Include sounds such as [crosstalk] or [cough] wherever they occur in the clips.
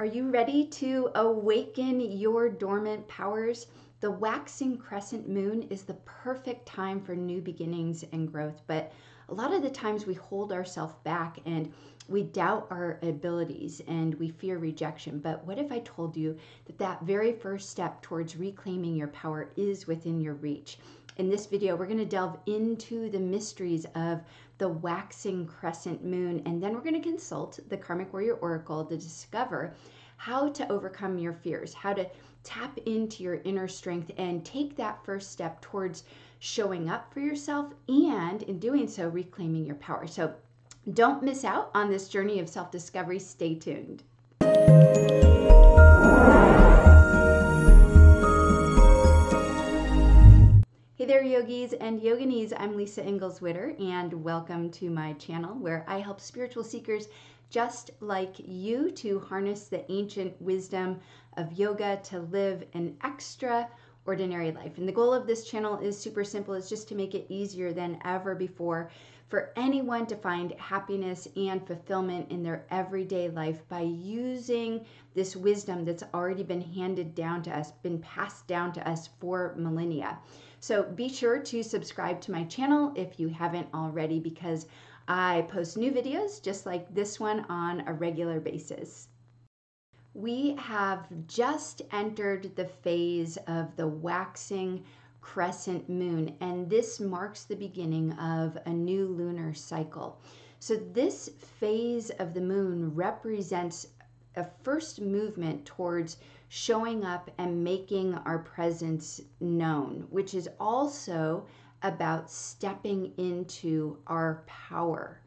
Are you ready to awaken your dormant powers? The waxing crescent moon is the perfect time for new beginnings and growth, but a lot of the times we hold ourselves back and we doubt our abilities and we fear rejection. But what if I told you that that very first step towards reclaiming your power is within your reach? In this video, we're going to delve into the mysteries of the waxing crescent moon, and then we're going to consult the Karmic Warrior Oracle to discover how to overcome your fears, how to tap into your inner strength and take that first step towards showing up for yourself and in doing so reclaiming your power. So don't miss out on this journey of self discovery. Stay tuned. Hey there, yogis and yoginis. I'm Lisa Engles Witter, and welcome to my channel where I help spiritual seekers just like you to harness the ancient wisdom of yoga to live an extraordinary life. And the goal of this channel is super simple it's just to make it easier than ever before for anyone to find happiness and fulfillment in their everyday life by using this wisdom that's already been handed down to us, been passed down to us for millennia. So be sure to subscribe to my channel if you haven't already because I post new videos just like this one on a regular basis. We have just entered the phase of the waxing crescent moon, and this marks the beginning of a new lunar cycle. So, this phase of the moon represents a first movement towards showing up and making our presence known, which is also about stepping into our power.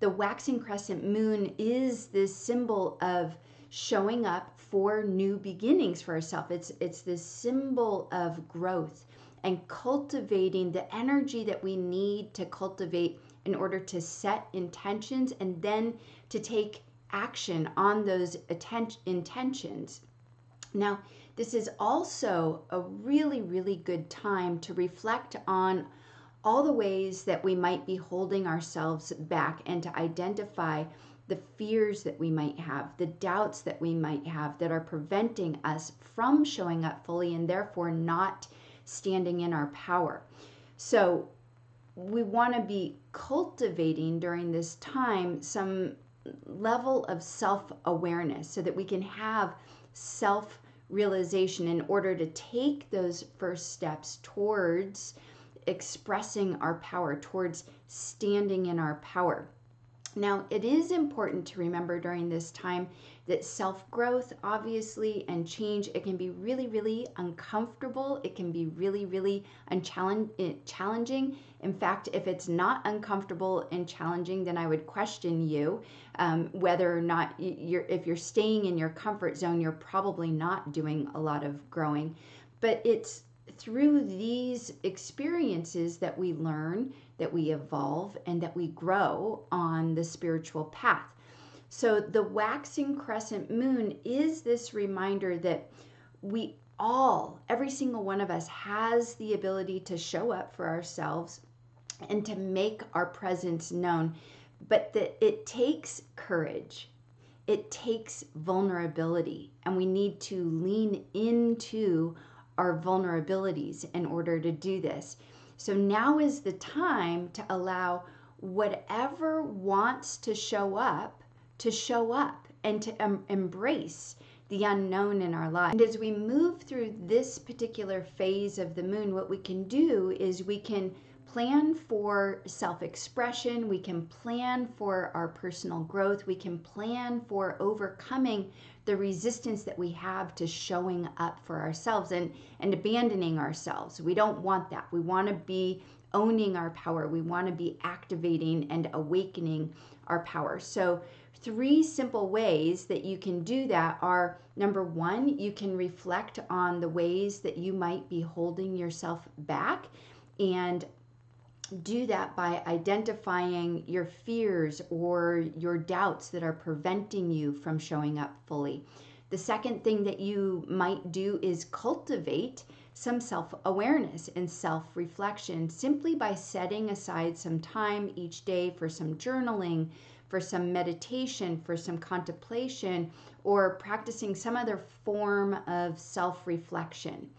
The waxing crescent moon is this symbol of showing up for new beginnings for ourselves. It's it's this symbol of growth and cultivating the energy that we need to cultivate in order to set intentions and then to take action on those intentions now, this is also a really, really good time to reflect on all the ways that we might be holding ourselves back and to identify the fears that we might have, the doubts that we might have that are preventing us from showing up fully and therefore not standing in our power. So, we want to be cultivating during this time some level of self awareness so that we can have self realization in order to take those first steps towards expressing our power, towards standing in our power. Now, it is important to remember during this time that self-growth obviously and change it can be really really uncomfortable. It can be really really challenging. In fact, if it's not uncomfortable and challenging, then I would question you um, whether or not you're if you're staying in your comfort zone, you're probably not doing a lot of growing. But it's through these experiences that we learn, that we evolve, and that we grow on the spiritual path. So, the waxing crescent moon is this reminder that we all, every single one of us, has the ability to show up for ourselves and to make our presence known, but that it takes courage. It takes vulnerability, and we need to lean into our vulnerabilities in order to do this. So now is the time to allow whatever wants to show up to show up and to em- embrace the unknown in our lives. And as we move through this particular phase of the moon, what we can do is we can plan for self expression, we can plan for our personal growth, we can plan for overcoming the resistance that we have to showing up for ourselves and, and abandoning ourselves. We don't want that. We want to be owning our power, we want to be activating and awakening our power. So, three simple ways that you can do that are number one, you can reflect on the ways that you might be holding yourself back and do that by identifying your fears or your doubts that are preventing you from showing up fully. The second thing that you might do is cultivate some self awareness and self reflection simply by setting aside some time each day for some journaling, for some meditation, for some contemplation, or practicing some other form of self reflection.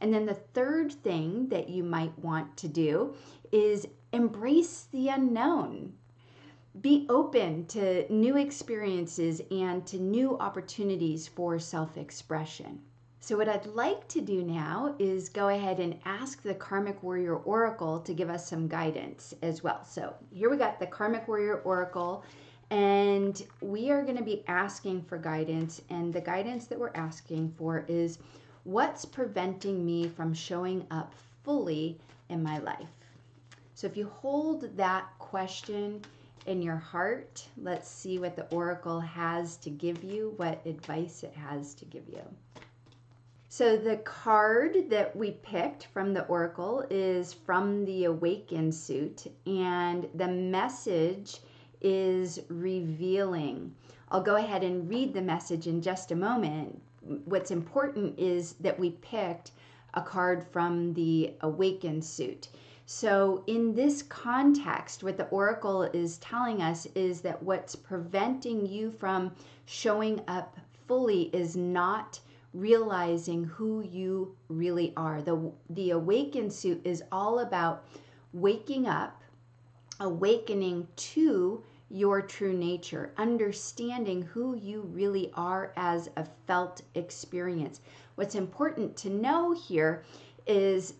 And then the third thing that you might want to do is embrace the unknown. Be open to new experiences and to new opportunities for self expression. So, what I'd like to do now is go ahead and ask the Karmic Warrior Oracle to give us some guidance as well. So, here we got the Karmic Warrior Oracle, and we are going to be asking for guidance. And the guidance that we're asking for is what's preventing me from showing up fully in my life? So, if you hold that question in your heart, let's see what the Oracle has to give you, what advice it has to give you. So the card that we picked from the oracle is from the Awaken suit, and the message is revealing. I'll go ahead and read the message in just a moment. What's important is that we picked a card from the Awaken suit. So, in this context, what the oracle is telling us is that what's preventing you from showing up fully is not realizing who you really are. The, the awaken suit is all about waking up, awakening to your true nature, understanding who you really are as a felt experience. What's important to know here is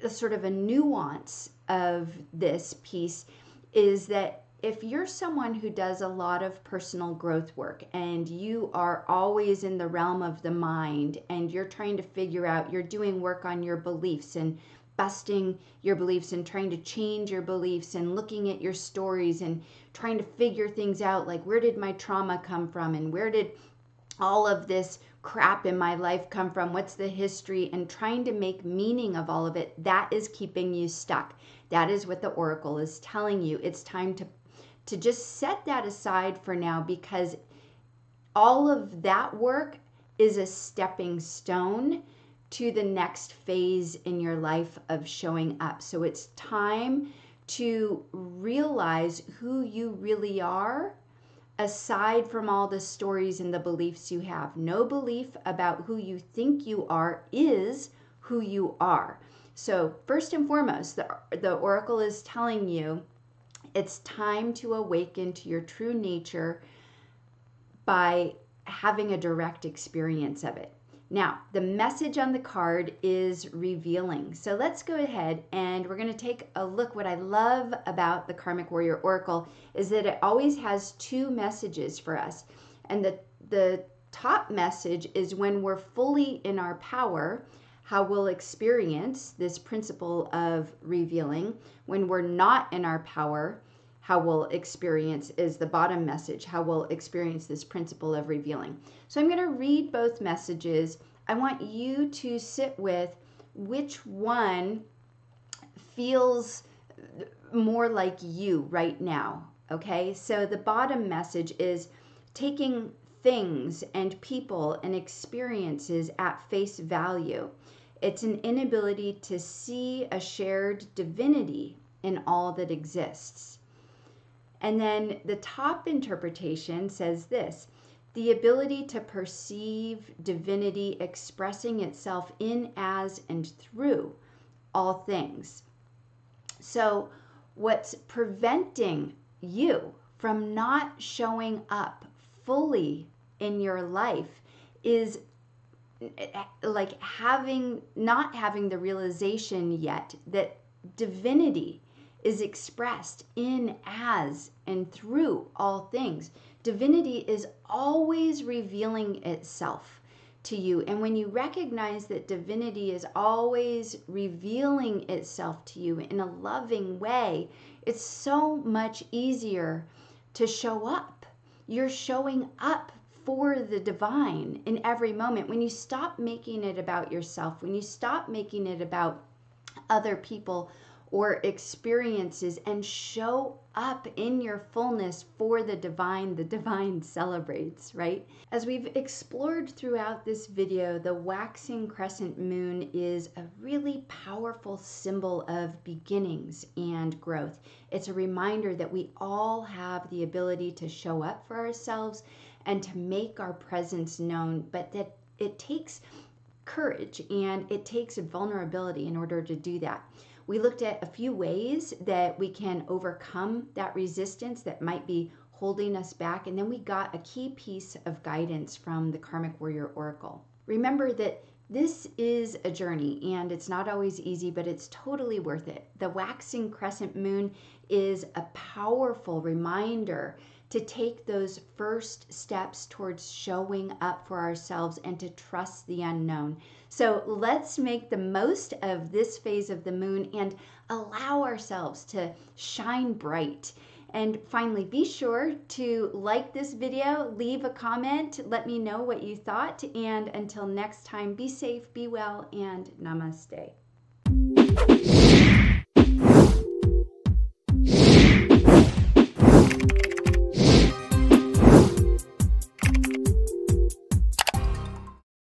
the sort of a nuance of this piece is that if you're someone who does a lot of personal growth work and you are always in the realm of the mind and you're trying to figure out, you're doing work on your beliefs and busting your beliefs and trying to change your beliefs and looking at your stories and trying to figure things out like where did my trauma come from and where did all of this crap in my life come from? What's the history? And trying to make meaning of all of it, that is keeping you stuck. That is what the oracle is telling you. It's time to to just set that aside for now because all of that work is a stepping stone to the next phase in your life of showing up. So it's time to realize who you really are aside from all the stories and the beliefs you have. No belief about who you think you are is who you are. So, first and foremost, the, the oracle is telling you it's time to awaken to your true nature by having a direct experience of it. Now, the message on the card is revealing. So let's go ahead and we're going to take a look. What I love about the Karmic Warrior Oracle is that it always has two messages for us. And the, the top message is when we're fully in our power, how we'll experience this principle of revealing. When we're not in our power, how we'll experience is the bottom message, how we'll experience this principle of revealing. So I'm going to read both messages. I want you to sit with which one feels more like you right now. Okay, so the bottom message is taking things and people and experiences at face value. It's an inability to see a shared divinity in all that exists. And then the top interpretation says this the ability to perceive divinity expressing itself in, as, and through all things. So, what's preventing you from not showing up fully in your life is eh, like having not having the realization yet that divinity is expressed in, as, and through all things. Divinity is always revealing itself to you. And when you recognize that divinity is always revealing itself to you in a loving way, it's so much easier to show up. You're showing up for the divine in every moment. When you stop making it about yourself, when you stop making it about other people or experiences and show up in your fullness for the divine. The divine [laughs] celebrates, right? As we've explored throughout this video, the waxing crescent moon is a really powerful symbol of beginnings and growth. It's a reminder that we all have the ability to show up for ourselves and to make our presence known, but that it takes courage and it takes vulnerability in order to do that. We looked at a few ways that we can overcome that resistance that might be holding us back, and then we got a key piece of guidance from the Karmic Warrior Oracle. Remember that this is a journey and it's not always easy, but it's totally worth it. The waxing crescent moon is a powerful reminder to take those first steps towards showing up for ourselves and to trust the unknown. So let's make the most of this phase of the moon and allow ourselves to shine bright. And finally, be sure to like this video, leave a comment, let me know what you thought. And until next time, be safe, be well, and namaste.